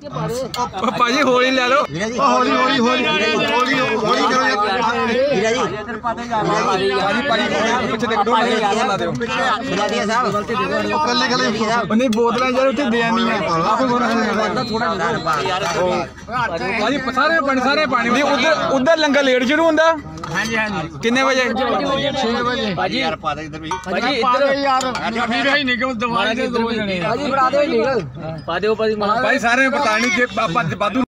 ਭਾਜੀ ਹੌਲੀ ਲੈ ਲਓ। ਹੌਲੀ ਹੌਲੀ ਹੌਲੀ। ਹੌਲੀ ਹੌਲੀ ਕਰੋ ਵੀਰਾ ਜੀ ਭਾਜੀ ਭਾਜੀ ਪਿੱਛੇ ਦੇਖ ਦੋ ਲਾ ਦਿਓ ਬਲਾਦੀਆ ਸਾਹਿਬ ਕੱਲੇ ਕੱਲੇ। ਨਹੀਂ ਬੋਤਲਾਂ ਯਾਰ ਉੱਥੇ ਦੇ ਨਹੀਂ ਆ। ਆਪੇ ਬੋਲਣਾ ਥੋੜਾ ਭਾਜੀ ਸਾਰੇ ਪਾਣੀ ਸਾਰੇ ਪਾਣੀ ਉਧਰ ਉਧਰ ਲੰਗਰ ਲੇਟ ਸ਼ੁਰੂ ਹੁੰਦਾ? ਹਾਂਜੀ ਹਾਂਜੀ। ਕਿੰਨੇ ਵਜੇ? 6 ਵਜੇ। ਭਾਜੀ ਯਾਰ ਪਾ ਦੇ ਇੱਧਰ ਵੀ। ਭਾਜੀ ਇੱਧਰ ਯਾਰ ਵੀਰ ਹੀ ਨਿਕਲ ਦਵਾਈ ਦੇ ਦੋ ਜਣੇ ਭਾਜੀ ਦਿਓ ਨਿਕਲ। ਪਾ ਦਿਓ ਭਾਜੀ ਭਾਈ ਸਾਰੇ ਪਤਾ ਨਹੀਂ ਕਿ ਆਪਾਂ ਵਾਧੂ